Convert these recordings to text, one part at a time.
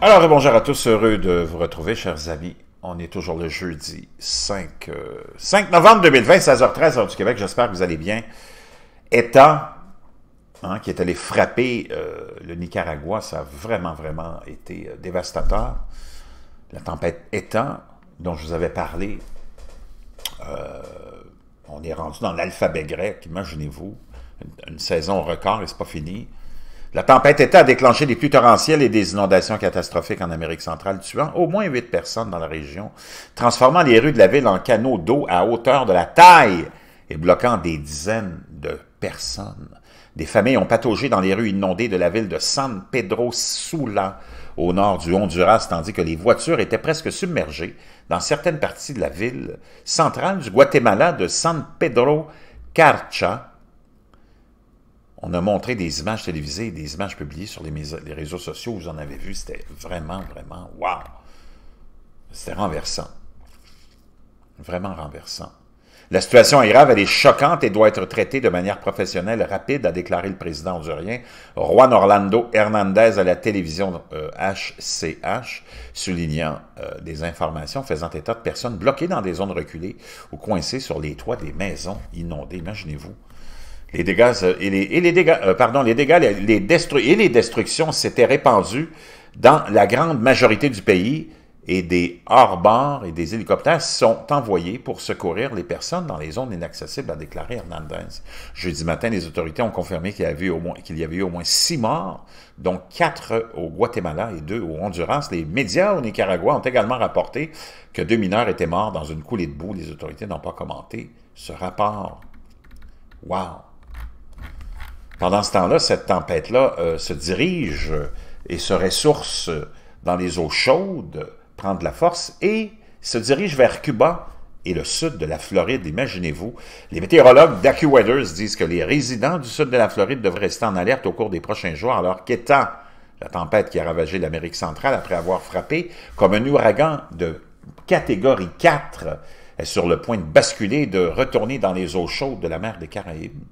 Alors, bonjour à tous, heureux de vous retrouver, chers amis. On est toujours le jeudi 5, 5 euh, novembre 2020, 16h13, heure du Québec. J'espère que vous allez bien. État hein, qui est allé frapper euh, le Nicaragua, ça a vraiment, vraiment été euh, dévastateur. La tempête État, dont je vous avais parlé, on est rendu dans l'alphabet grec, imaginez-vous, une, une, saison record et c'est pas fini. La tempête État a déclenché des pluies torrentielles et des inondations catastrophiques en Amérique centrale, tuant au moins huit personnes dans la région, transformant les rues de la ville en canaux d'eau à hauteur de la taille et bloquant des dizaines de personnes. Des familles ont pataugé dans les rues inondées de la ville de San Pedro Sula, au nord du Honduras, tandis que les voitures étaient presque submergées dans certaines parties de la ville centrale du Guatemala de San Pedro Carcha, on a montré des images télévisées, des images publiées sur les, réseaux sociaux, vous en avez vu, c'était vraiment, vraiment, wow! C'était renversant. Vraiment renversant. La situation est grave, elle est choquante et doit être traitée de manière professionnelle rapide, a déclaré le président hondurien Juan Orlando Hernandez à la télévision HCH, euh, soulignant euh, des informations faisant état de personnes bloquées dans des zones reculées ou coincées sur les toits des maisons inondées. Imaginez-vous. Les dégâts euh, et les, euh, pardon, les dégâts les, destructions s'étaient répandus dans la grande majorité du pays et des hors-bords et des hélicoptères sont envoyés pour secourir les personnes dans les zones inaccessibles, a déclaré Hernandez. Jeudi matin, les autorités ont confirmé qu'il y avait au moins, qu'il y avait eu au moins six morts, dont quatre au Guatemala et deux au Honduras. Les médias au Nicaragua ont également rapporté que deux mineurs étaient morts dans une coulée de boue. Les autorités n'ont pas commenté ce rapport. Wow! Pendant ce temps-là, cette tempête-là euh, se dirige et se ressource dans les eaux chaudes, prend de la force et se dirige vers Cuba et le sud de la Floride. Imaginez-vous, les météorologues d'AccuWeathers disent que les résidents du sud de la Floride devraient rester en alerte au cours des prochains jours, alors qu'étant la tempête qui a ravagé l'Amérique centrale après avoir frappé comme un ouragan de catégorie 4, est sur le point de basculer de retourner dans les eaux chaudes de la mer des Caraïbes.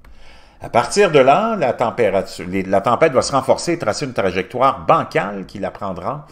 À partir de là, la, température, la tempête va se renforcer et tracer une trajectoire bancale qui la prendra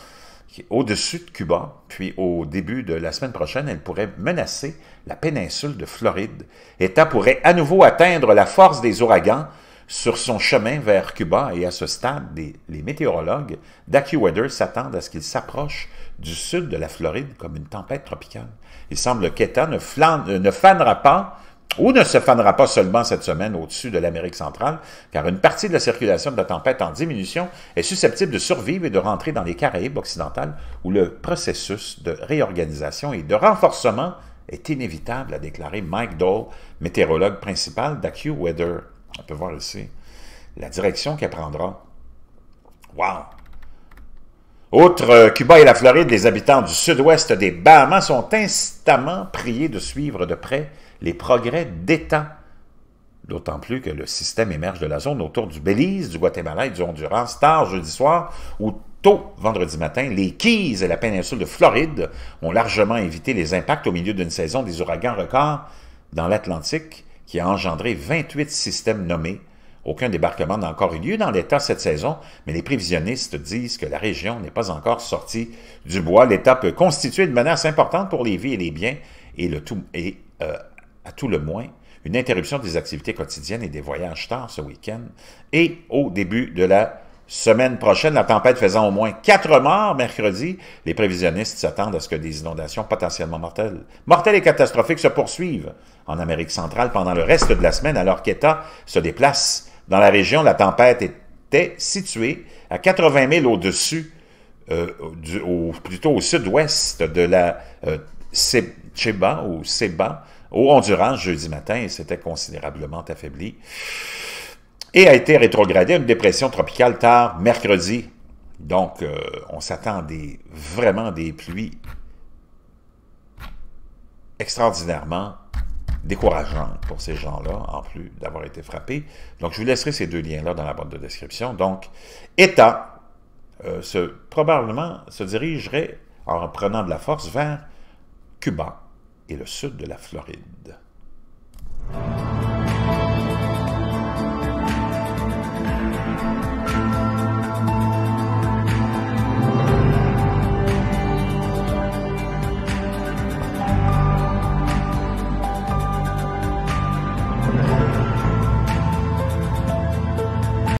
au-dessus de Cuba, puis au début de la semaine prochaine, elle pourrait menacer la péninsule de Floride. État pourrait à nouveau atteindre la force des ouragans sur son chemin vers Cuba, et à ce stade, les, météorologues d'AccuWeather s'attendent à ce qu'il s'approche du sud de la Floride comme une tempête tropicale. Il semble qu'État ne, ne fanera pas ou ne se fanera pas seulement cette semaine au-dessus de l'Amérique centrale, car une partie de la circulation de la tempête en diminution est susceptible de survivre et de rentrer dans les Caraïbes occidentales, où le processus de réorganisation et de renforcement est inévitable, a déclaré Mike Dole, météorologue principal d'AccuWeather. On peut voir ici la direction qu'elle prendra. Wow! Outre euh, Cuba et la Floride, les habitants du sud-ouest des Bahamas sont instamment priés de suivre de près les progrès d'État. D'autant plus que le système émerge de la zone autour du Belize, du Guatemala et du Honduras tard jeudi soir, ou tôt vendredi matin, les Keys et la péninsule de Floride ont largement évité les impacts au milieu d'une saison des ouragans records dans l'Atlantique qui a engendré 28 systèmes nommés. Aucun débarquement n'a encore eu lieu dans l'État cette saison, mais les prévisionnistes disent que la région n'est pas encore sortie du bois. L'État peut constituer une menace importante pour les vies et les biens et, le tout, et euh, à tout le moins, une interruption des activités quotidiennes et des voyages tard ce week-end. Et au début de la semaine prochaine, la tempête faisant au moins quatre morts mercredi, les prévisionnistes s'attendent à ce que des inondations potentiellement mortelles, mortelles et catastrophiques se poursuivent en Amérique centrale pendant le reste de la semaine, alors qu'État se déplace dans la région. La tempête était située à 80 000 au-dessus, euh, plutôt au sud-ouest de la euh, Seba ou Seba, au Honduras jeudi matin et s'était considérablement affaibli et a été rétrogradé à une dépression tropicale tard mercredi. Donc, euh, on s'attend des, vraiment des pluies extraordinairement décourageantes pour ces gens-là, en plus d'avoir été frappés. Donc, je vous laisserai ces deux liens-là dans la boîte de description. Donc, État euh, se, probablement se dirigerait en prenant de la force vers Cuba et le sud de la Floride.